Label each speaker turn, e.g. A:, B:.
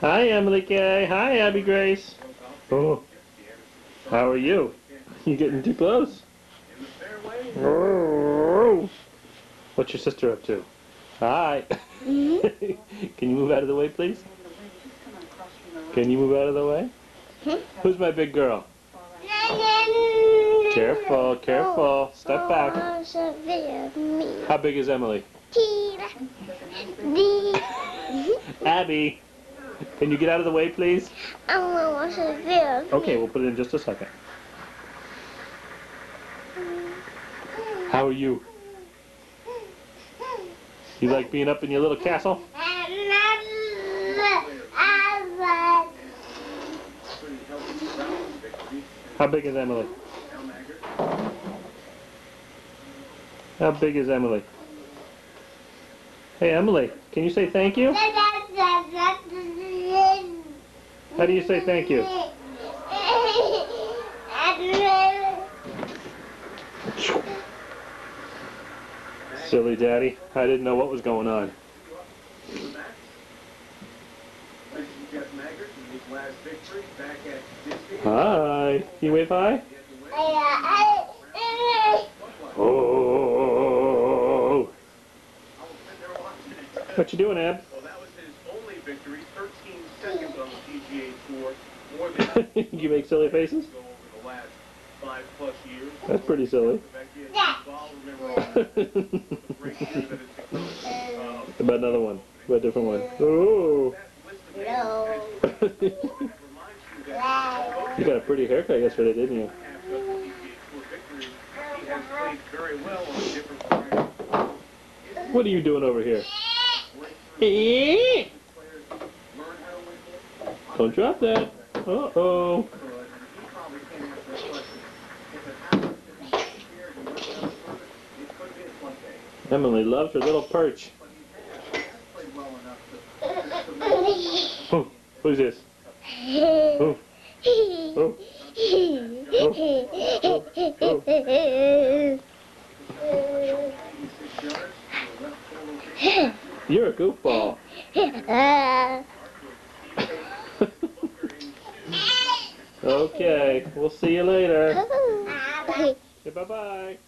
A: Hi, Emily Kay. Hi, Abby Grace. Oh, how are you? You getting too close? Oh. What's your sister up to? Hi. Can you move out of the way, please? Can you move out of the way? Who's my big girl? Careful, careful. Step back. How big is Emily? Abby, can you get out of the way, please? Okay, we'll put it in just a second. How are you? You like being up in your little castle? How big is Emily? How big is Emily? Hey, Emily, can you say thank you? How do you say thank you? Silly daddy, I didn't know what was going on. Hi. You wave hi? Oh. What you doing, Ab?
B: Well, that was his only victory, 13 seconds on the PGA Tour,
A: you make silly faces?
B: over the last five plus years.
A: That's pretty silly.
B: In fact, he had involved, remember all the great years that it's become.
A: About another one. About a different one. Oh.
B: that list of names actually reminds you that although
A: you got a pretty haircut yesterday, didn't you?
B: have just PGA Tour victories, he has played very well on different varieties.
A: What are you doing over here?
B: Players learn how to win
A: Don't drop that. Uh-oh. Emily loves her little perch. Who's this? You're a goofball. okay, we'll see you later. Bye-bye.